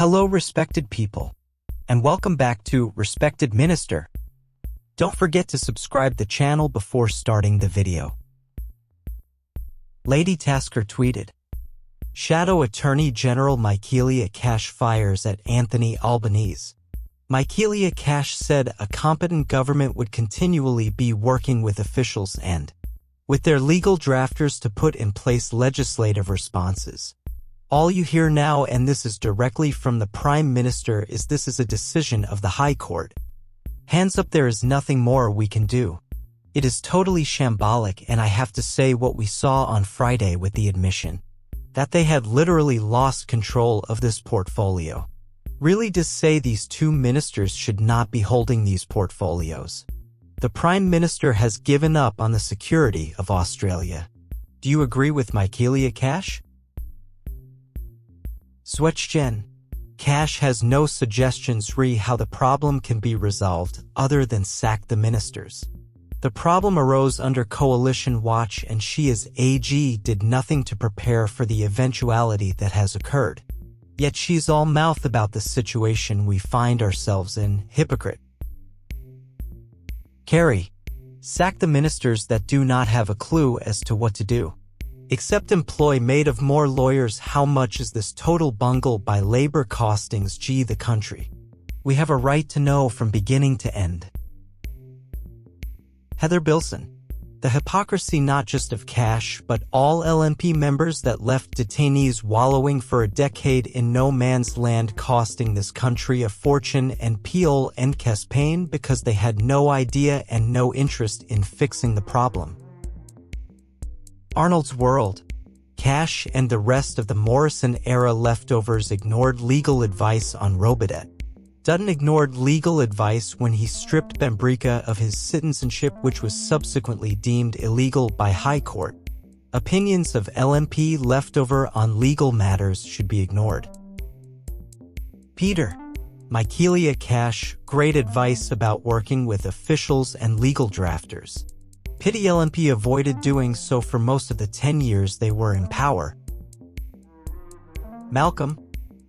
Hello, respected people, and welcome back to Respected Minister. Don't forget to subscribe the channel before starting the video. Lady Tasker tweeted, Shadow Attorney General Michaelia Cash fires at Anthony Albanese. Michaelia Cash said a competent government would continually be working with officials and with their legal drafters to put in place legislative responses. All you hear now, and this is directly from the Prime Minister, is this is a decision of the High Court. Hands up there is nothing more we can do. It is totally shambolic and I have to say what we saw on Friday with the admission. That they had literally lost control of this portfolio. Really to say these two ministers should not be holding these portfolios. The Prime Minister has given up on the security of Australia. Do you agree with Michaelia Cash? Swetchgen. Cash has no suggestions re how the problem can be resolved other than sack the ministers. The problem arose under Coalition Watch and she as AG did nothing to prepare for the eventuality that has occurred. Yet she's all mouth about the situation we find ourselves in, hypocrite. Kerry. Sack the ministers that do not have a clue as to what to do. Except employ made of more lawyers how much is this total bungle by labor costings gee the country. We have a right to know from beginning to end. Heather Bilson. The hypocrisy not just of Cash, but all LNP members that left detainees wallowing for a decade in no man's land costing this country a fortune and Peel and Caspain because they had no idea and no interest in fixing the problem. Arnold's World. Cash and the rest of the Morrison-era leftovers ignored legal advice on Robodebt. Dutton ignored legal advice when he stripped Benbrika of his citizenship which was subsequently deemed illegal by High Court. Opinions of LNP leftover on legal matters should be ignored. Peter. Michaelia Cash, great advice about working with officials and legal drafters. Pity LNP avoided doing so for most of the 10 years they were in power. Malcolm,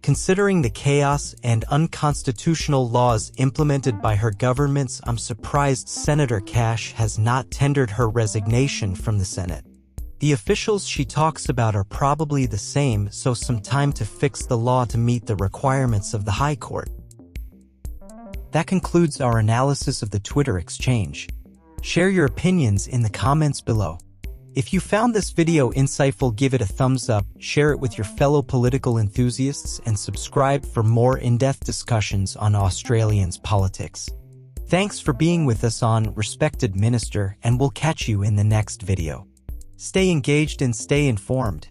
considering the chaos and unconstitutional laws implemented by her governments, I'm surprised Senator Cash has not tendered her resignation from the Senate. The officials she talks about are probably the same, so some time to fix the law to meet the requirements of the High Court. That concludes our analysis of the Twitter exchange. Share your opinions in the comments below. If you found this video insightful, give it a thumbs up, share it with your fellow political enthusiasts, and subscribe for more in-depth discussions on Australians politics. Thanks for being with us on Respected Minister, and we'll catch you in the next video. Stay engaged and stay informed.